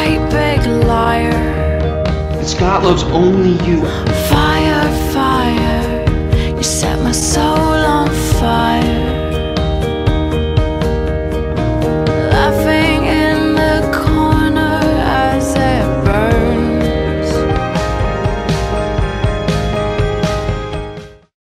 great big liar. But Scott loves only you.